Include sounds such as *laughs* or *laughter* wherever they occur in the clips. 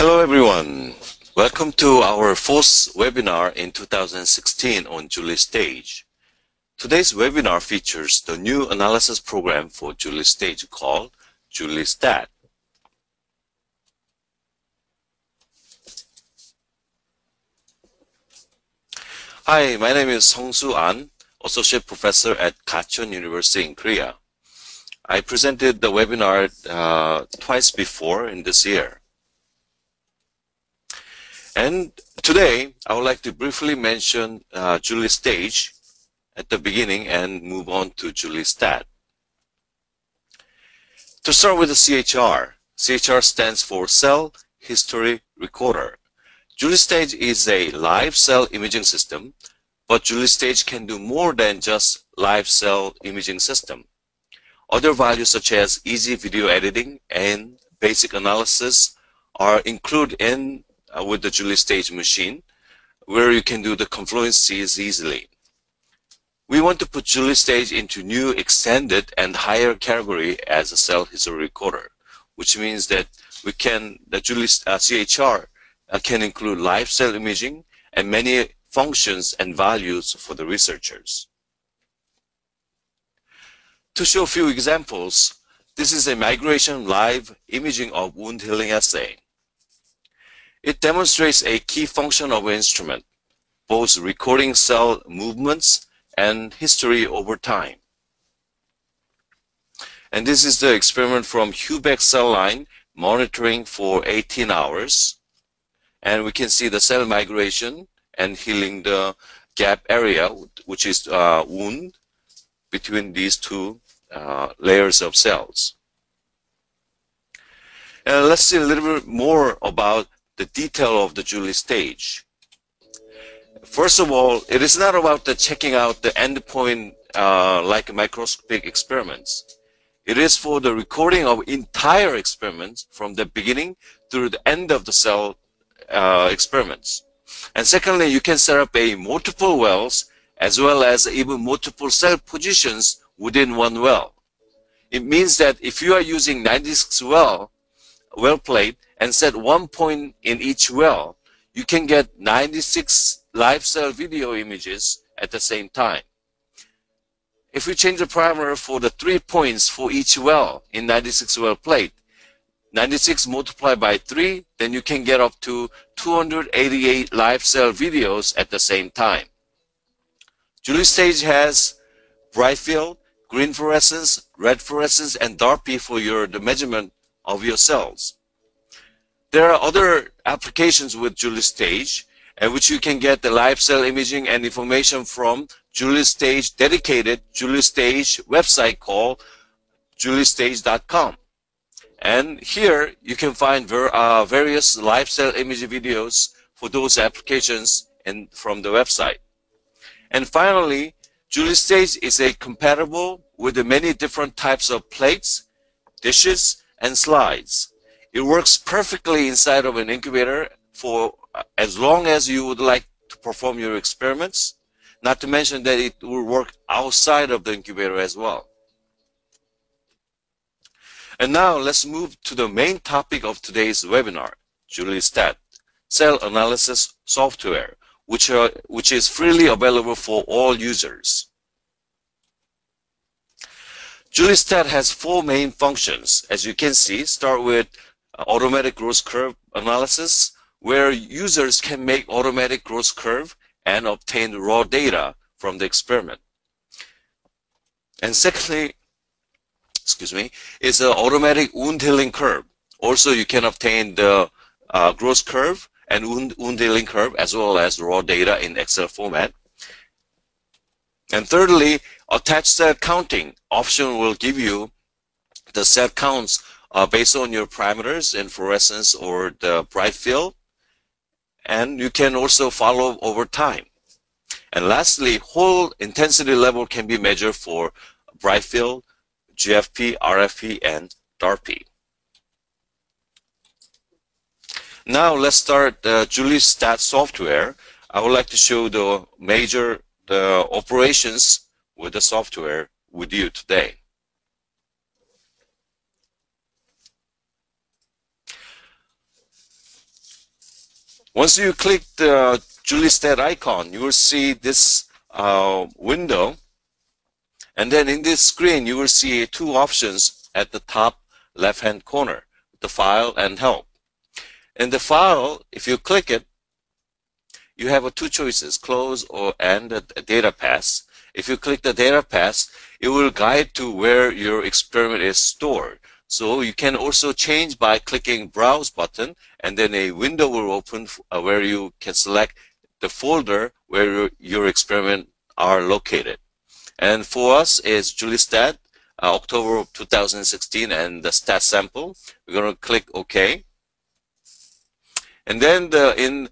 Hello everyone. Welcome to our fourth webinar in 2016 on JuLI Stage. Today's webinar features the new analysis program for JuLI Stage called JuLI STAT. Hi, my name is Sung-Soo An, Associate Professor at Gachon University in Korea. I presented the webinar uh, twice before in this year. And today, I would like to briefly mention uh, JuLI Stage at the beginning and move on to JuLI STAT. To start with the CHR, CHR stands for Cell History Recorder. JuLI Stage is a live cell imaging system, but JuLI Stage can do more than just live cell imaging system. Other values such as easy video editing and basic analysis are included in uh, with the JuLI Stage machine where you can do the confluences easily. We want to put JuLI Stage into new extended and higher category as a cell history recorder, which means that we can, the Julis, uh, CHR uh, can include live cell imaging and many functions and values for the researchers. To show a few examples, this is a migration live imaging of wound healing assay. It demonstrates a key function of an instrument, both recording cell movements and history over time. And this is the experiment from HUVEC cell line monitoring for 18 hours. And we can see the cell migration and healing the gap area, which is uh, wound between these two uh, layers of cells. Let's see a little bit more about the detail of the JuLI Stage. First of all, it is not about the checking out the endpoint uh, like microscopic experiments. It is for the recording of entire experiments from the beginning through the end of the cell uh, experiments. And secondly, you can set up a multiple wells as well as even multiple cell positions within one well. It means that if you are using 96 well, well plate and set one point in each well, you can get 96 live cell video images at the same time. If we change the parameter for the three points for each well in 96 well plate, 96 multiplied by 3, then you can get up to 288 live cell videos at the same time. JuLI Stage has bright field, green fluorescence, red fluorescence, and dark DAPI for your the measurement of your cells. There are other applications with JuLI Stage, at which you can get the live cell imaging and information from JuLI Stage dedicated JuLI Stage website called julistage.com. And here you can find ver uh, various live cell image videos for those applications and from the website. And finally, JuLI Stage is a compatible with the many different types of plates, dishes, and slides. It works perfectly inside of an incubator for uh, as long as you would like to perform your experiments, not to mention that it will work outside of the incubator as well. And now let's move to the main topic of today's webinar, JuLI STAT, cell analysis software, which, are, which is freely available for all users. JuLI STAT has four main functions. As you can see, start with automatic growth curve analysis, where users can make automatic growth curve and obtain raw data from the experiment. And secondly, excuse me, is an automatic wound healing curve. Also, you can obtain the uh, growth curve and wound, wound healing curve as well as raw data in Excel format. And thirdly, attached cell counting option will give you the cell counts uh, based on your parameters in fluorescence or the bright field. And you can also follow over time. And lastly, whole intensity level can be measured for bright field, GFP, RFP, and DAPI. Now let's start the JuLI STAT software. I would like to show the major the operations with the software with you today. Once you click the JuLI STAT icon, you will see this uh, window. And then in this screen, you will see two options at the top left-hand corner, the file and help. In the file, if you click it, you have two choices, close or end a data path. If you click the data path, it will guide to where your experiment is stored. So you can also change by clicking browse button and then a window will open uh, where you can select the folder where your, experiment are located. And for us is JuLI STAT, uh, October 2016 and the stat sample. We're going to click OK. And then the, in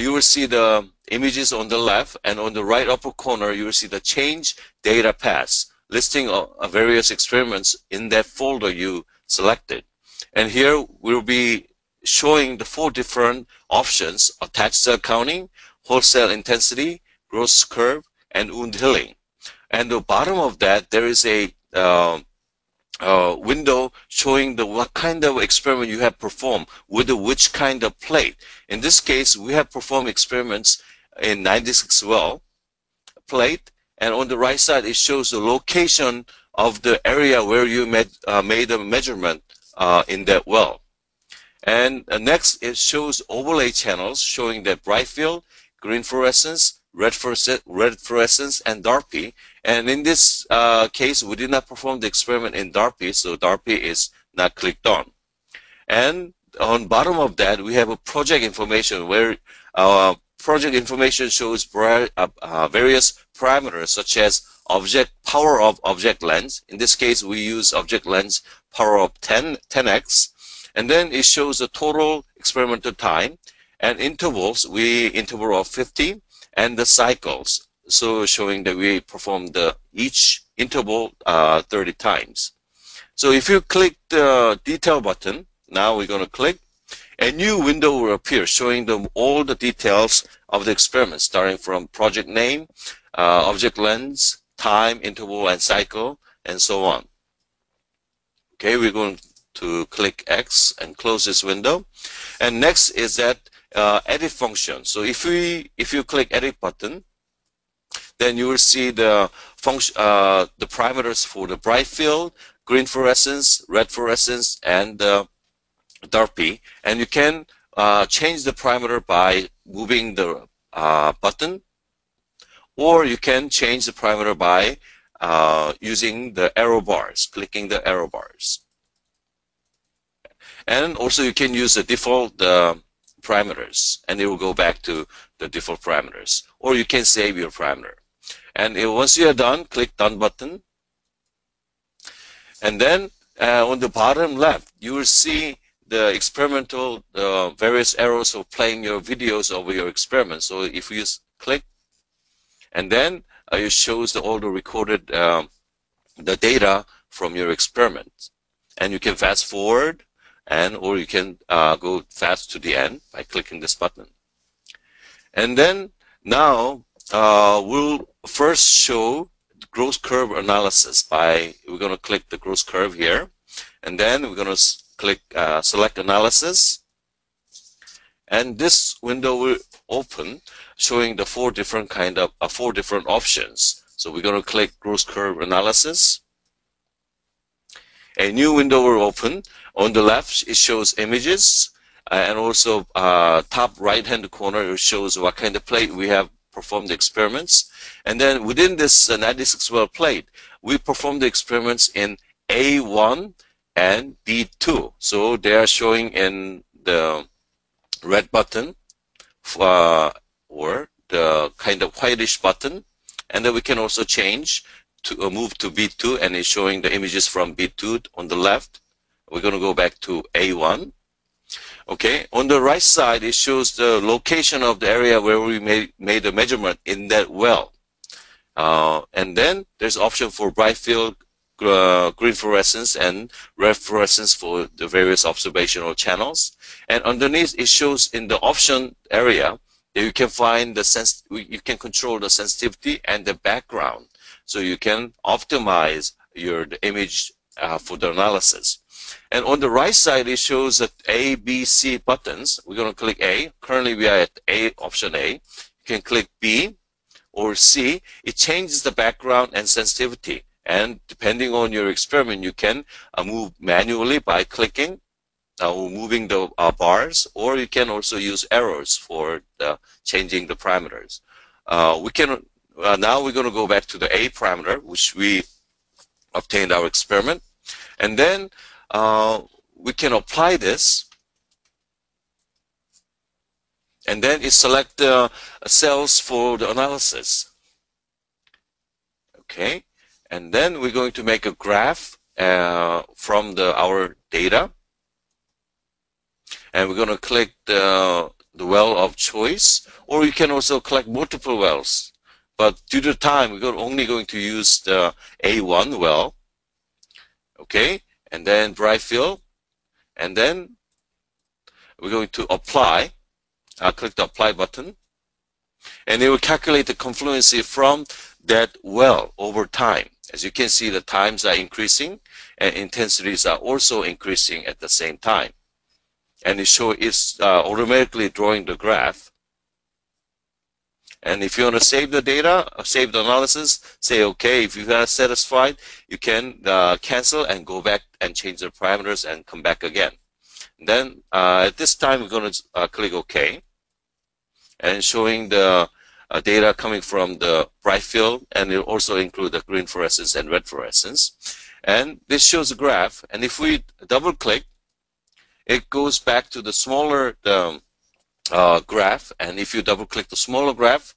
you will see the images on the left and on the right upper corner you will see the change data path listing of, various experiments in that folder you selected. And here we'll be showing the four different options, attached cell counting, whole cell intensity, growth curve, and wound healing. And the bottom of that, there is a uh, uh, window showing the what kind of experiment you have performed with which kind of plate. In this case, we have performed experiments in 96 well plate and on the right side it shows the location of the area where you made, uh, made a measurement uh, in that well. And uh, next it shows overlay channels showing that bright field, green fluorescence, red, red fluorescence, and DAPI. And in this uh, case, we did not perform the experiment in DAPI, so DAPI is not clicked on. And on bottom of that, we have a project information where uh, project information shows uh, various parameters such as object power of object lens. In this case, we use object lens power of 10, 10x. And then it shows the total experimental time and intervals, we interval of 50 and the cycles. So showing that we performed the each interval uh, 30 times. So if you click the detail button, now we're going to click a new window will appear showing them all the details of the experiment, starting from project name, uh, object lens, time, interval, and cycle, and so on. Okay, we're going to click X and close this window. And next is that uh, edit function. So if we if you click edit button, then you will see the function uh, the parameters for the bright field, green fluorescence, red fluorescence, and uh, DAPI, and you can uh, change the parameter by moving the uh, button, or you can change the parameter by uh, using the arrow bars, clicking the arrow bars. And also you can use the default uh, parameters, and it will go back to the default parameters. Or you can save your parameter. And once you are done, click Done button. And then uh, on the bottom left, you will see the experimental uh, various arrows of playing your videos over your experiment. So if you click, and then uh, it shows the, all the recorded um, the data from your experiment, and you can fast forward, and or you can uh, go fast to the end by clicking this button. And then now uh, we'll first show growth curve analysis by we're going to click the growth curve here, and then we're going to click uh, select analysis. And this window will open showing the four different kind of uh, four different options. So we're going to click growth curve analysis. A new window will open. On the left it shows images uh, and also uh, top right hand corner it shows what kind of plate we have performed the experiments. And then within this uh, 96 well plate we performed the experiments in A1 and B2. So they are showing in the red button uh, or the kind of whitish button. And then we can also change to uh, move to B2 and it's showing the images from B2 on the left. We're going to go back to A1. Okay, on the right side, it shows the location of the area where we made, made a measurement in that well. Uh, and then there's option for bright field uh, green fluorescence and red fluorescence for the various observational channels. And underneath, it shows in the option area you can find the sense, you can control the sensitivity and the background. So you can optimize your image uh, for the analysis. And on the right side, it shows that A, B, C buttons. We're going to click A. Currently, we are at A, option A. You can click B or C. It changes the background and sensitivity. And depending on your experiment, you can uh, move manually by clicking uh, moving the uh, bars, or you can also use arrows for the, changing the parameters. Uh, we can uh, now we're going to go back to the A parameter, which we obtained our experiment, and then uh, we can apply this and then it select the cells for the analysis. Okay, and then we're going to make a graph uh, from the our data, and we're going to click the the well of choice, or you can also collect multiple wells. But due to time, we're only going to use the A1 well. Okay, and then Brightfield, and then we're going to apply. I'll click the apply button, and it will calculate the confluency from that well over time. As you can see, the times are increasing and intensities are also increasing at the same time. And it show it's uh, automatically drawing the graph. And if you want to save the data, uh, save the analysis, say OK. If you are satisfied, you can uh, cancel and go back and change the parameters and come back again. Then uh, at this time, we're going to uh, click OK. And showing the uh, data coming from the bright field, and it also include the green fluorescence and red fluorescence. And this shows a graph. And if we double click, it goes back to the smaller uh, graph. And if you double click the smaller graph,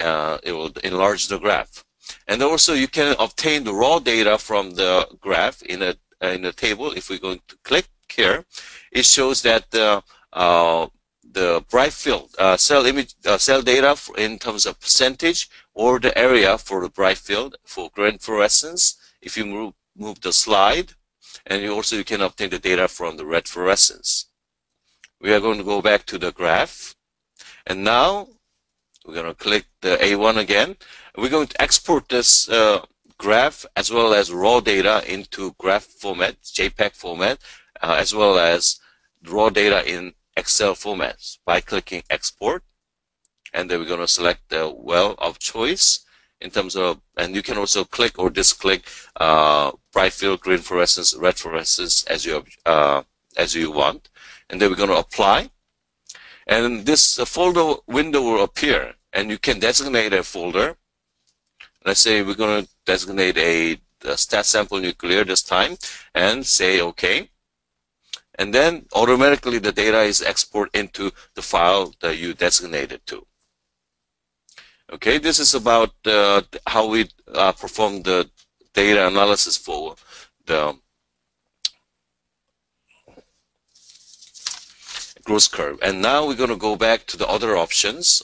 uh, it will enlarge the graph. And also you can obtain the raw data from the graph in a in a table. If we're going to click here, it shows that the uh, the bright field uh, cell image uh, cell data in terms of percentage or the area for the bright field for green fluorescence. If you move move the slide, and you also you can obtain the data from the red fluorescence. We are going to go back to the graph, and now we're going to click the A1 again. We're going to export this uh, graph as well as raw data into graph format, JPEG format, uh, as well as raw data in Excel formats by clicking export. And then we're going to select the well of choice in terms of, and you can also click or disclick uh, bright field, green fluorescence, red fluorescence as you uh, as you want. And then we're going to apply. And this uh, folder window will appear, and you can designate a folder. Let's say we're going to designate a, a stat sample nuclear this time, and say OK and then automatically the data is exported into the file that you designated to. Okay, this is about uh, how we uh, perform the data analysis for the growth curve. And now we're going to go back to the other options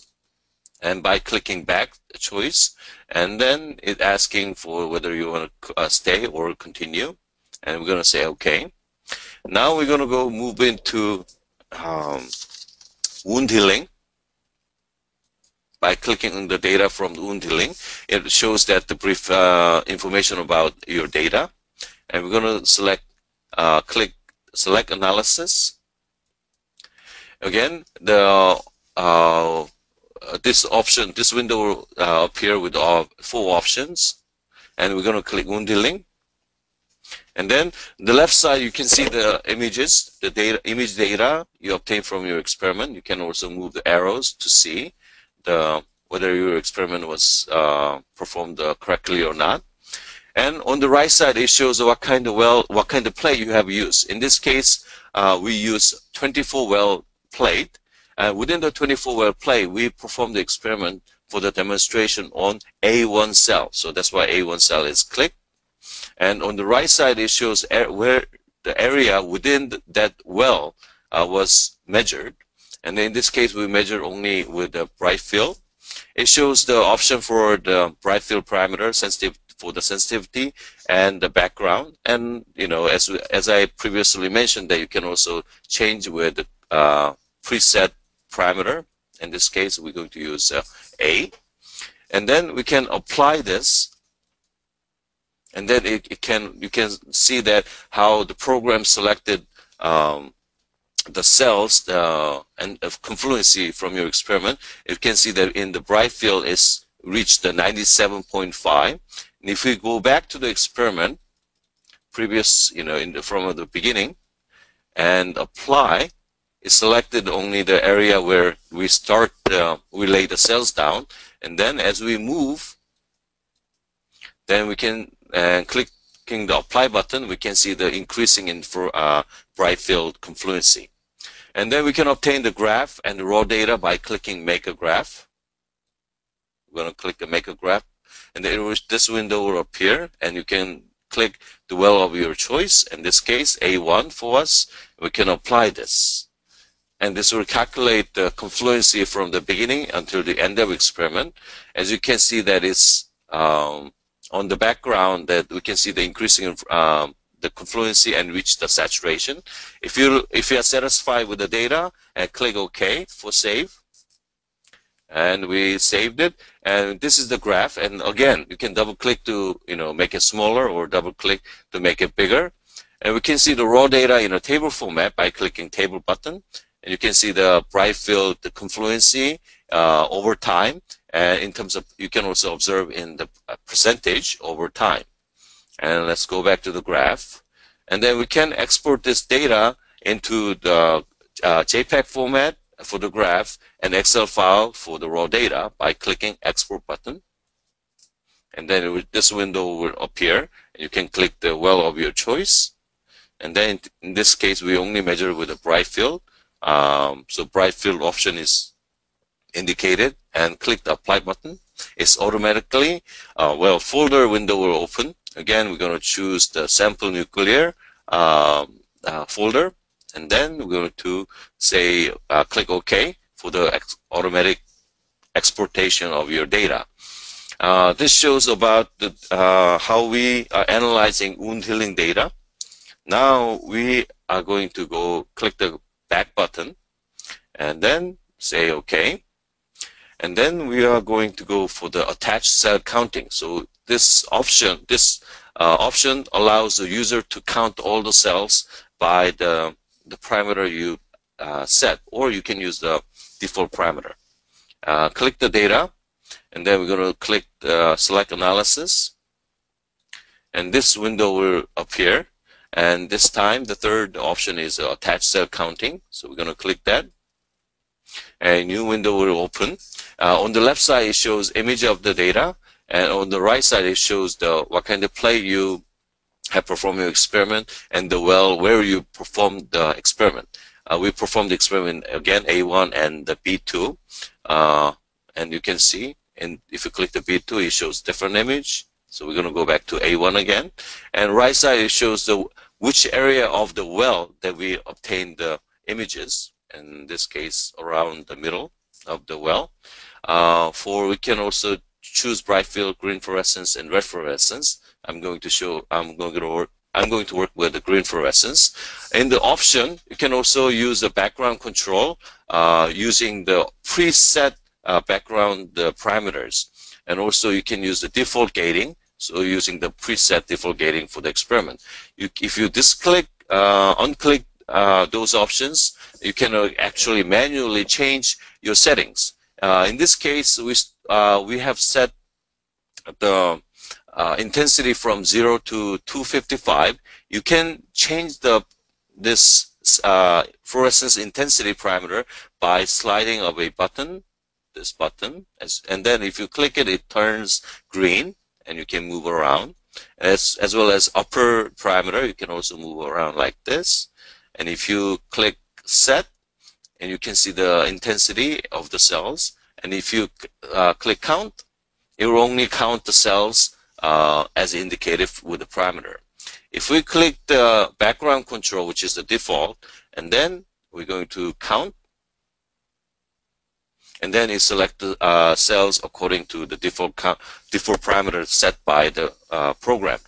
and by clicking back choice and then it asking for whether you want to uh, stay or continue and we're going to say okay now we're going to go move into um, wound healing. By clicking on the data from the wound healing, it shows that the brief uh, information about your data. And we're going to select, uh, click select analysis. Again, the uh, this option, this window will uh, appear with all four options. And we're going to click wound healing. And then the left side, you can see the images, the data, image data you obtain from your experiment. You can also move the arrows to see the whether your experiment was uh, performed uh, correctly or not. And on the right side, it shows what kind of well, what kind of plate you have used. In this case, uh, we use 24 well plate. And within the 24 well plate, we perform the experiment for the demonstration on A1 cell. So that's why A1 cell is clicked. And on the right side, it shows where the area within that well uh, was measured. And in this case, we measure only with the bright field. It shows the option for the bright field parameter, sensitive for the sensitivity and the background. And you know, as as I previously mentioned, that you can also change with the uh, preset parameter. In this case, we're going to use uh, A. And then we can apply this and then it, it can you can see that how the program selected um, the cells uh, and of confluency from your experiment. You can see that in the bright field is reached the 97.5. And if we go back to the experiment, previous, you know, in the, from the beginning, and apply, it selected only the area where we start, uh, we lay the cells down, and then as we move, then we can uh, clicking the apply button, we can see the increasing in for uh, bright field confluency. And then we can obtain the graph and the raw data by clicking make a graph. We're going to click the make a graph, and then this window will appear, and you can click the well of your choice. In this case, A1 for us. We can apply this. And this will calculate the confluency from the beginning until the end of experiment. As you can see that it's um, on the background that we can see the increasing um, the confluency and reach the saturation. If you if you are satisfied with the data, and click OK for save. And we saved it. And this is the graph. And again, you can double click to you know make it smaller or double click to make it bigger. And we can see the raw data in a table format by clicking table button. And you can see the bright field, the confluency uh, over time. And in terms of, you can also observe in the uh, percentage over time. And let's go back to the graph. And then we can export this data into the uh, JPEG format for the graph and Excel file for the raw data by clicking export button. And then will, this window will appear. And you can click the well of your choice. And then in this case, we only measure with a bright field. Um, so bright field option is indicated and click the apply button. It's automatically, uh, well, folder window will open Again, we're going to choose the sample nuclear um, uh, folder, and then we're going to say uh, click OK for the ex automatic exportation of your data. Uh, this shows about the, uh, how we are analyzing wound healing data. Now we are going to go click the back button and then say OK. And then we are going to go for the attached cell counting. So this option, this uh, option allows the user to count all the cells by the, the parameter you uh, set, or you can use the default parameter. Uh, click the data, and then we're going to click the select analysis, and this window will appear. And this time, the third option is attached cell counting. So we're going to click that. A new window will open. Uh, on the left side, it shows image of the data. And on the right side, it shows the what kind of play you have performed your experiment and the well where you performed the experiment. Uh, we performed the experiment again A1 and the B2, uh, and you can see. And if you click the B2, it shows different image. So we're going to go back to A1 again. And right side it shows the which area of the well that we obtained the images. In this case, around the middle of the well. Uh, for we can also choose bright field, green fluorescence, and red fluorescence. I'm going to show, I'm going to work, I'm going to work with the green fluorescence. In the option, you can also use the background control uh, using the preset uh, background parameters. And also you can use the default gating, so using the preset default gating for the experiment. You, if you disclick, uh, unclick uh, those options, you can uh, actually manually change your settings. Uh, in this case, we uh, we have set the uh, intensity from 0 to 255. You can change the this uh, fluorescence intensity parameter by sliding of a button, this button, as, and then if you click it, it turns green, and you can move around. As, as well as upper parameter, you can also move around like this. And if you click set, and you can see the intensity of the cells, and if you uh, click count, it will only count the cells uh, as indicated with the parameter. If we click the background control, which is the default, and then we're going to count, and then it select the uh, cells according to the default default parameter set by the uh, program.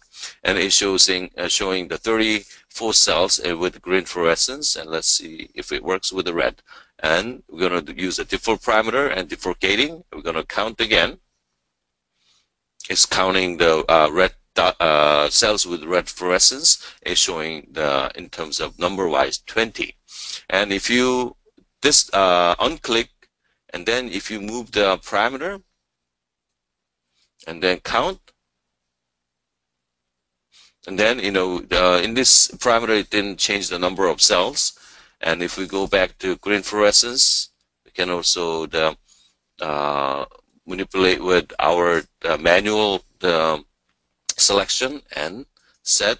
And it's showing, uh, showing the 34 cells uh, with green fluorescence, and let's see if it works with the red and we're going to use a default parameter and default gating. We're going to count again. It's counting the uh, red uh, cells with red fluorescence is showing the in terms of number wise 20 and if you this uh, unclick and then if you move the parameter and then count and then you know in this parameter it didn't change the number of cells. And if we go back to green fluorescence we can also the, uh, manipulate with our manual the selection and set.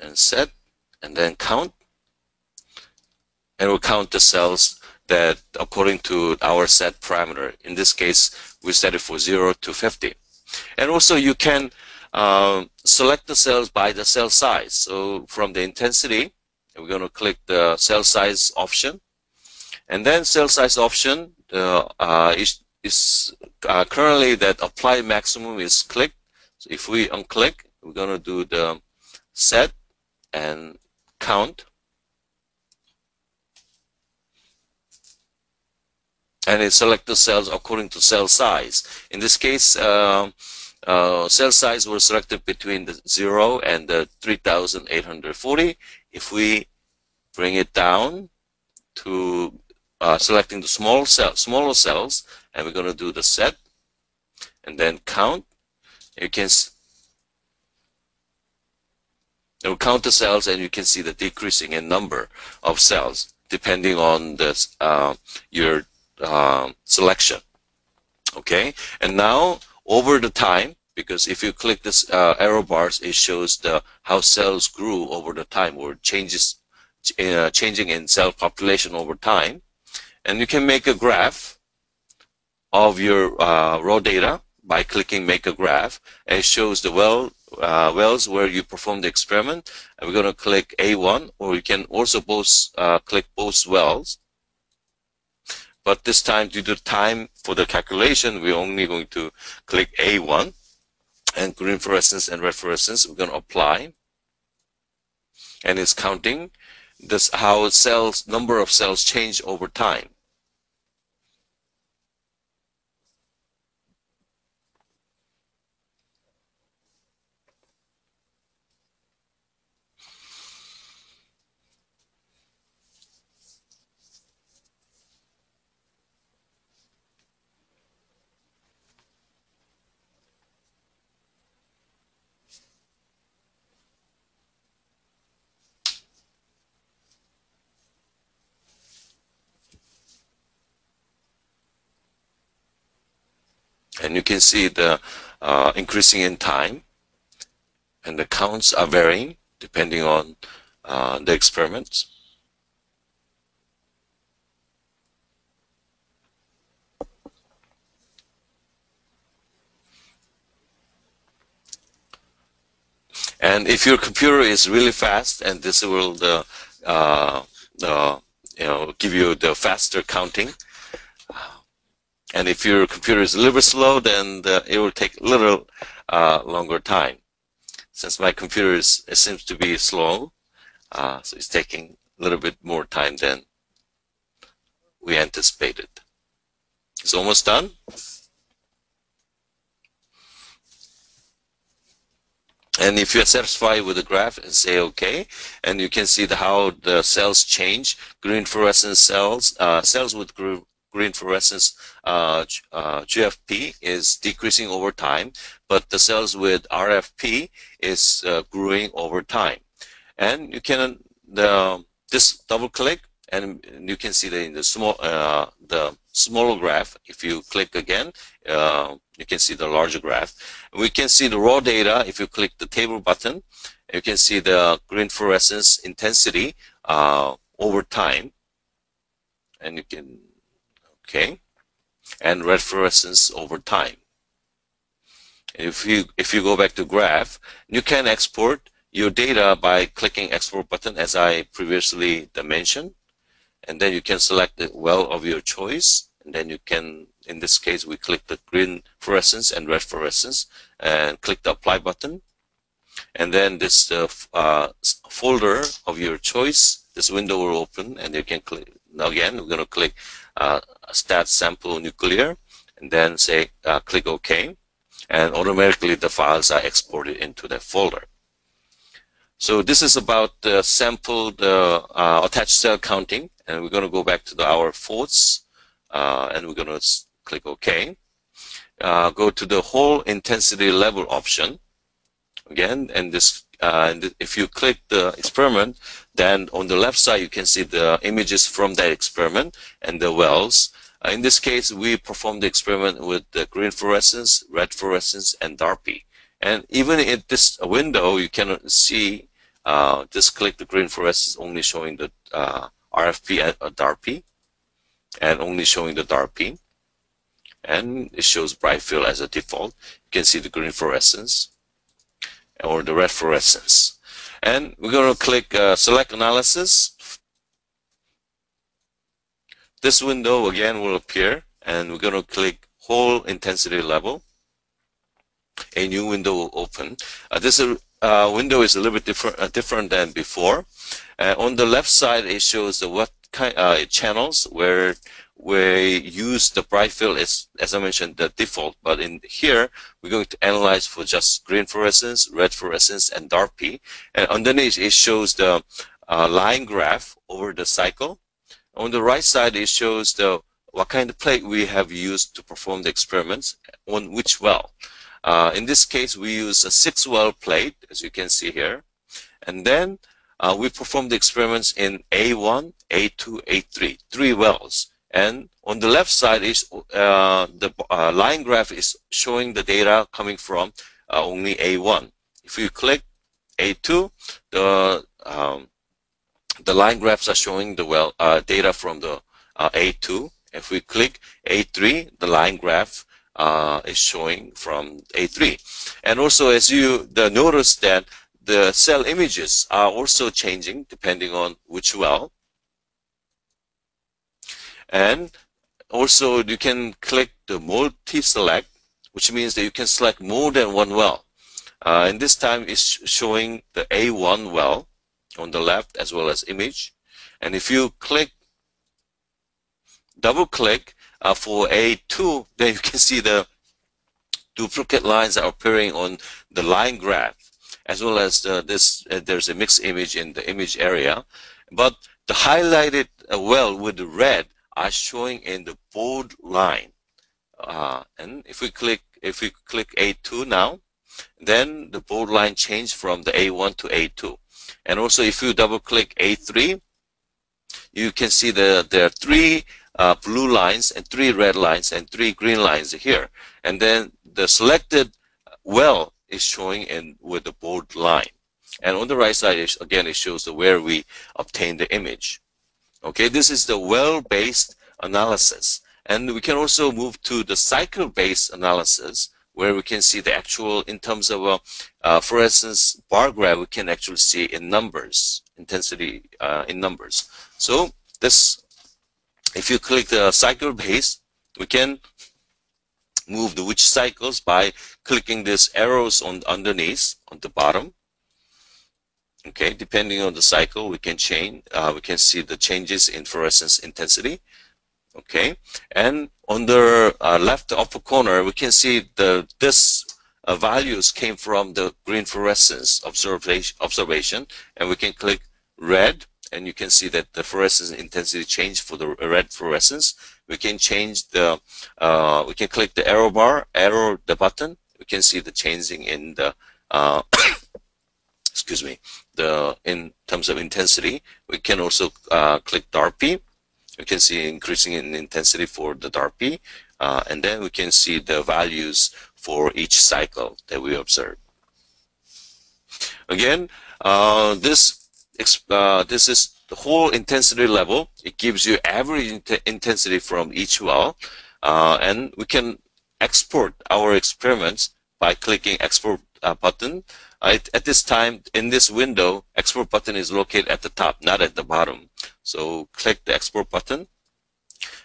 And set and then count. And we'll count the cells that according to our set parameter in this case we set it for 0 to 50 and also you can uh, select the cells by the cell size so from the intensity we're going to click the cell size option and then cell size option uh, is is uh, currently that apply maximum is clicked. So if we unclick, we're going to do the set and count. And it select the cells according to cell size. In this case, uh, uh, cell size was selected between the 0 and the 3840. If we bring it down to uh, selecting the small cell, smaller cells, and we're going to do the set and then count. You can it will count the cells and you can see the decreasing in number of cells depending on the uh, your uh, selection. Okay, and now over the time, because if you click this uh, arrow bars, it shows the how cells grew over the time or changes uh, changing in cell population over time, and you can make a graph of your uh, raw data by clicking make a graph. It shows the well uh, wells where you perform the experiment. And we're going to click A1 or you can also both uh, click both wells. But this time due to time for the calculation we're only going to click A1 and green fluorescence and red fluorescence we're going to apply and it's counting this how cells number of cells change over time. And you can see the uh, increasing in time and the counts are varying depending on uh, the experiments. And if your computer is really fast, and this will the, uh, uh, you know give you the faster counting, and if your computer is a little bit slow, then the, it will take a little uh, longer time. Since my computer is, seems to be slow, uh, so it's taking a little bit more time than we anticipated. It's almost done. And if you're satisfied with the graph and say OK, and you can see the, how the cells change, green fluorescent cells, uh, cells with green fluorescence uh, uh, GFP is decreasing over time, but the cells with RFP is uh, growing over time. And you can the this double click and you can see that in the small uh, the smaller graph. If you click again, uh, you can see the larger graph. We can see the raw data if you click the table button. You can see the green fluorescence intensity uh, over time, and you can okay, and red fluorescence over time. If you if you go back to graph, you can export your data by clicking export button as I previously mentioned, and then you can select the well of your choice, and then you can in this case we click the green fluorescence and red fluorescence and click the apply button. And then this uh, uh, folder of your choice this window will open and you can click now again we're going to click stat sample nuclear and then say uh, click OK and automatically the files are exported into that folder. So this is about the sample, the uh, attached cell counting, and we're going to go back to the, our forts, uh, and we're going to click OK. Uh, go to the whole intensity level option again, and this, uh, and if you click the experiment, then on the left side you can see the images from that experiment and the wells. Uh, in this case, we performed the experiment with the green fluorescence, red fluorescence, and DAPI. And even in this window, you can see, uh, just click the green fluorescence only showing the uh, RFP and uh, DAPI, and only showing the DAPI. And it shows bright field as a default. You can see the green fluorescence or the fluorescence. And we're going to click uh, select analysis this window again will appear and we're going to click Whole intensity level. A new window will open. Uh, this uh, window is a little bit different, uh, different than before. Uh, on the left side, it shows the what kind uh, channels where we use the bright field as, as I mentioned, the default. But in here, we're going to analyze for just green fluorescence, red fluorescence, and DAPI. And underneath, it shows the uh, line graph over the cycle. On the right side, it shows the what kind of plate we have used to perform the experiments on which well. Uh, in this case, we use a six well plate, as you can see here. And then uh, we perform the experiments in A1, A2, A3, three wells. And on the left side is uh, the uh, line graph is showing the data coming from uh, only A1. If you click A2, the um, the line graphs are showing the well uh, data from the uh, A2. If we click A3, the line graph uh, is showing from A3. And also, as you notice that the cell images are also changing depending on which well. And also, you can click the multi-select, which means that you can select more than one well. Uh, and this time it's showing the A1 well on the left as well as image. And if you click, double click uh, for A2, *laughs* then you can see the duplicate lines are appearing on the line graph as well as the, this uh, there's a mixed image in the image area but the highlighted uh, well with the red are showing in the bold line uh, and if we click if we click A2 now then the bold line changed from the A1 to A2 and also if you double click A3, you can see that there are three uh, blue lines and three red lines and three green lines here. And then the selected well is showing in with the bold line. And on the right side, again, it shows where we obtained the image. Okay, this is the well-based analysis. And we can also move to the cycle-based analysis, where we can see the actual, in terms of, uh, uh, for instance, bar graph, we can actually see in numbers, intensity uh, in numbers. So this, if you click the cycle base, we can move the which cycles by clicking these arrows on underneath on the bottom. Okay, depending on the cycle, we can change. Uh, we can see the changes in fluorescence intensity okay and on the uh, left upper corner we can see the this uh, values came from the green fluorescence observation observation and we can click red and you can see that the fluorescence intensity changed for the red fluorescence we can change the uh, we can click the arrow bar arrow the button we can see the changing in the uh, excuse me the in terms of intensity we can also uh, click DAPI we can see increasing in intensity for the DAPI, uh, and then we can see the values for each cycle that we observe. Again, uh, this uh, this is the whole intensity level. It gives you average int intensity from each well, uh, and we can export our experiments by clicking export uh, button at, at this time, in this window, export button is located at the top, not at the bottom. So click the export button.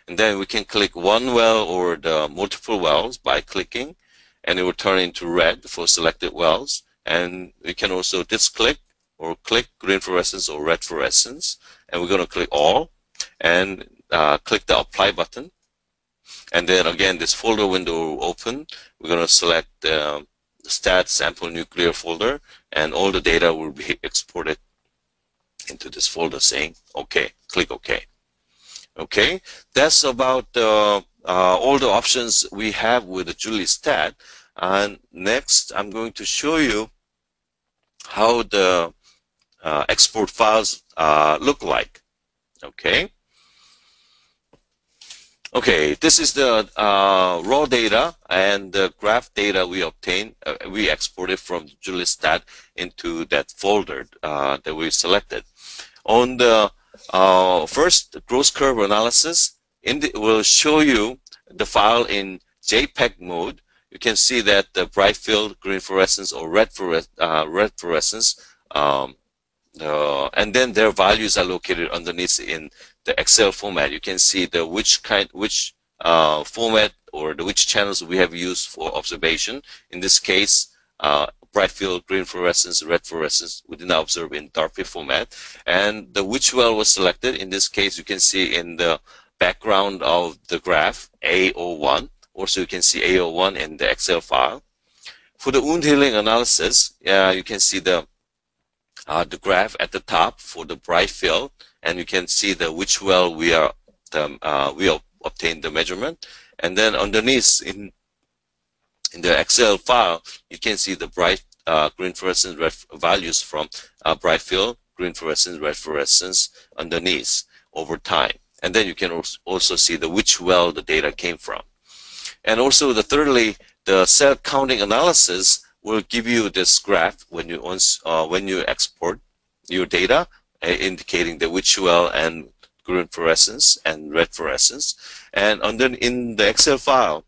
And then we can click one well or the multiple wells by clicking, and it will turn into red for selected wells. And we can also disclick or click green fluorescence or red fluorescence. And we're going to click all and uh, click the apply button. And then again, this folder window will open. We're going to select the stat sample nuclear folder and all the data will be exported into this folder saying OK, click OK. Okay, that's about uh, uh, all the options we have with the JuLI STAT. And next, I'm going to show you how the uh, export files uh, look like. Okay. Okay, this is the uh, raw data and the graph data we obtained. Uh, we exported from JuLI STAT into that folder uh, that we selected. On the uh, first gross curve analysis, the, will show you the file in JPEG mode. You can see that the bright field, green fluorescence, or red, fluores uh, red fluorescence um, uh, and then their values are located underneath in the Excel format. You can see the which kind, which uh, format or the which channels we have used for observation. In this case, uh, bright field, green fluorescence, red fluorescence. We did not observe in dark field format. And the which well was selected. In this case, you can see in the background of the graph A01. Also, you can see A01 in the Excel file. For the wound healing analysis, you can see the uh, the graph at the top for the bright field, and you can see the which well we are the, uh, we obtained the measurement, and then underneath in in the Excel file, you can see the bright uh, green fluorescence values from uh, bright field, green fluorescence, red fluorescence underneath over time. And then you can also see the which well the data came from. And also the thirdly, the cell counting analysis will give you this graph when you once uh, when you export your data, uh, indicating the which well and green fluorescence and red fluorescence. And under in the Excel file,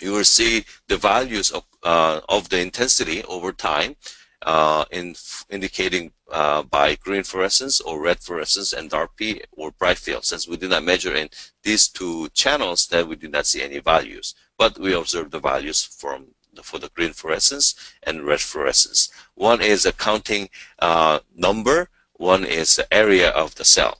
you will see the values of uh, of the intensity over time, uh, in indicating uh, by green fluorescence or red fluorescence and DAPI or bright field. Since we did not measure in these two channels, then we did not see any values. But we observed the values from for the green fluorescence and red fluorescence. One is a counting uh, number, one is the area of the cell.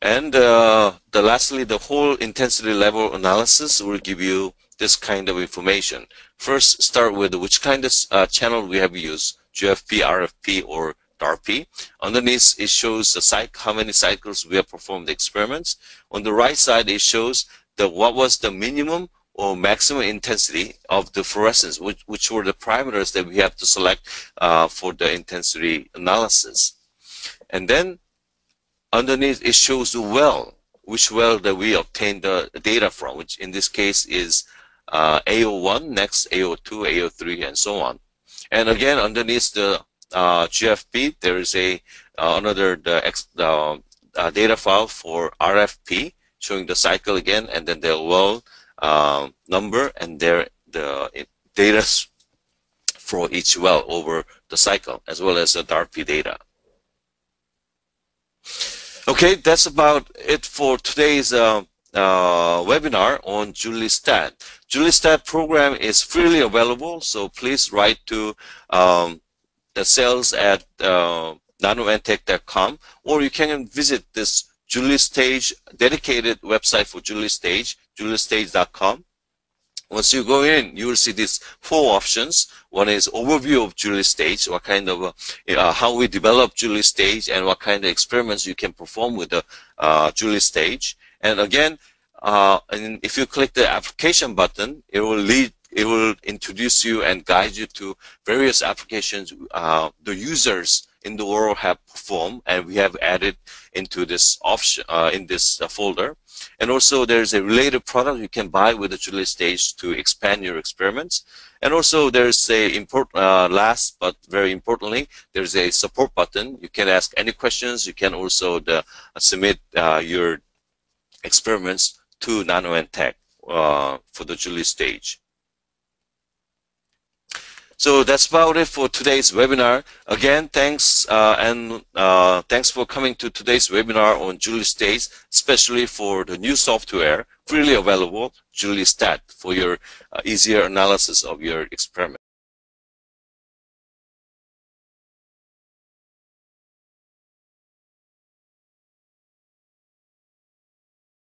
And uh, the lastly, the whole intensity level analysis will give you this kind of information. First, start with which kind of uh, channel we have used, GFP, RFP, or DAPI. Underneath, it shows the cycle, how many cycles we have performed the experiments. On the right side, it shows the what was the minimum or maximum intensity of the fluorescence, which, which were the parameters that we have to select uh, for the intensity analysis. And then underneath it shows the well, which well that we obtained the data from, which in this case is uh, AO1, next AO2, AO3, and so on. And again, underneath the uh, GFP, there is a uh, another the, uh, data file for RFP showing the cycle again, and then the well uh, number and their the data for each well over the cycle, as well as the DAPI data. Okay, that's about it for today's uh, uh, webinar on JuLI STAT. JuliStat program is freely available, so please write to um, the sales at uh, or you can visit this JuLI Stage dedicated website for JuLI Stage, julistage.com. Once you go in, you will see these four options. One is overview of JuLI Stage, what kind of, uh, uh, how we develop JuLI Stage and what kind of experiments you can perform with the uh, JuLI Stage. And again, uh, and if you click the application button, it will lead it will introduce you and guide you to various applications uh, the users in the world have performed and we have added into this option uh, in this uh, folder. And also there's a related product you can buy with the JuLI Stage to expand your experiments. And also there's a important uh, last but very importantly there's a support button. You can ask any questions. You can also the, uh, submit uh, your experiments to NanoEntek uh, for the JuLI Stage so that's about it for today's webinar. Again, thanks uh, and uh, thanks for coming to today's webinar on JuLI Stage, especially for the new software freely available, JuLI STAT, for your uh, easier analysis of your experiment.